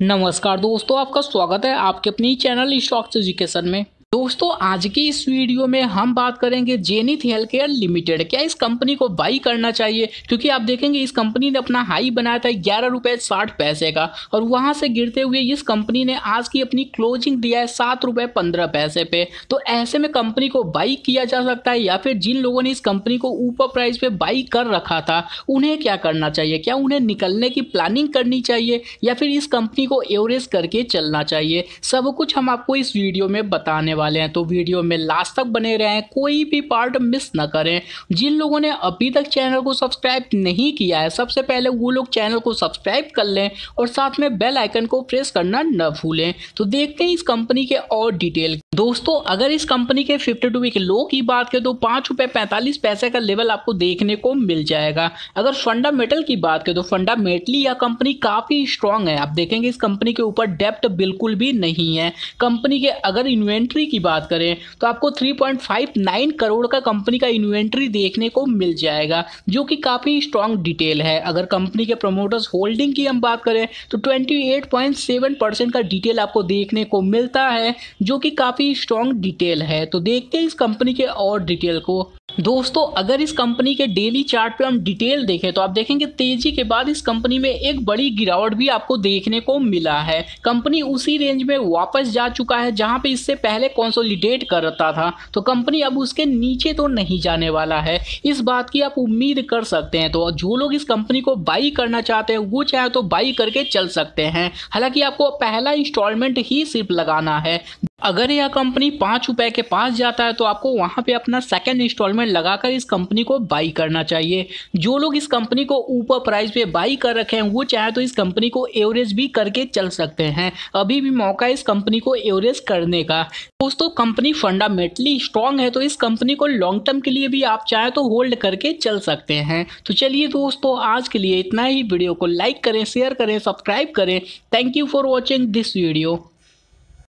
नमस्कार दोस्तों आपका स्वागत है आपके अपनी चैनल स्टॉक्स एजुकेशन में। दोस्तों, आज की इस वीडियो में हम बात करेंगे जेनिथ हेल्थ केयर लिमिटेड। क्या इस कंपनी को बाई करना चाहिए? क्योंकि आप देखेंगे, इस कंपनी ने अपना हाई बनाया था, ग्यारह रुपये साठ पैसे का। और वहाँ से गिरते हुए इस कंपनी ने आज की अपनी क्लोजिंग दिया है, सात रुपये पंद्रह पैसे पे। तो ऐसे में कंपनी को बाई किया जा सकता है, या फिर जिन लोगों ने इस कंपनी को ऊपर प्राइस पे बाई कर रखा था, उन्हें क्या करना चाहिए? क्या उन्हें निकलने की प्लानिंग करनी चाहिए, या फिर इस कंपनी को एवरेज करके चलना चाहिए? सब कुछ हम आपको इस वीडियो में बताने वाले वाले हैं तो वीडियो में लास्ट तक बने रहें, कोई भी पार्ट मिस ना करें। जिन लोगों ने अभी तक चैनल को सब्सक्राइब नहीं किया है, सबसे पहले वो लोग चैनल को सब्सक्राइब कर लें और साथ में बेल आइकन को प्रेस करना न भूलें। तो देखते हैं इस कंपनी के और डिटेल दोस्तों, अगर इस कंपनी के 52 वीक लो की बात करें तो पाँच रुपए पैंतालीस पैसे का लेवल आपको देखने को मिल जाएगा। अगर फंडामेंटल की बात करें तो फंडामेंटली यह कंपनी काफ़ी स्ट्रांग है। आप देखेंगे इस कंपनी के ऊपर डेप्ट बिल्कुल भी नहीं है। कंपनी के अगर इन्वेंट्री की बात करें तो आपको 3.59 करोड़ का कंपनी का इन्वेंट्री देखने को मिल जाएगा, जो कि काफ़ी स्ट्रांग डिटेल है। अगर कंपनी के प्रमोटर्स होल्डिंग की हम बात करें तो 28.7 परसेंट का डिटेल आपको देखने को मिलता है, जो कि काफ़ी स्ट्रांग डिटेल है। तो देखते हैं इस कंपनी के और डिटेल को। दोस्तों, अगर इस कंपनी के डेली चार्ट पे हम डिटेल देखें तो आप देखेंगे तेज़ी के बाद इस कंपनी में एक बड़ी गिरावट भी आपको देखने को मिला है। कंपनी उसी रेंज में वापस जा चुका है, जहाँ पे इससे पहले कंसोलिडेट करता था। तो कंपनी अब उसके नीचे तो नहीं जाने वाला है। इस बात की आप उम्मीद कर सकते हैं। तो जो लोग इस कंपनी को बाई करना चाहते हैं, वो चाहे तो बाई करके चल सकते हैं। हालाँकि आपको पहला इंस्टॉलमेंट ही सिर्फ़ लगाना है। अगर यह कंपनी पाँच रुपए के पास जाता है तो आपको वहाँ पे अपना सेकंड इंस्टॉलमेंट लगाकर इस कंपनी को बाई करना चाहिए। जो लोग इस कंपनी को ऊपर प्राइस पे बाई कर रखे हैं, वो चाहे तो इस कंपनी को एवरेज भी करके चल सकते हैं। अभी भी मौका है इस कंपनी को एवरेज करने का। दोस्तों, कंपनी फंडामेंटली स्ट्रांग है तो इस कंपनी को लॉन्ग टर्म के लिए भी आप चाहे तो होल्ड करके चल सकते हैं। तो चलिए दोस्तों, आज के लिए इतना ही। वीडियो को लाइक करें शेयर करें सब्सक्राइब करें। Thank you for watching this video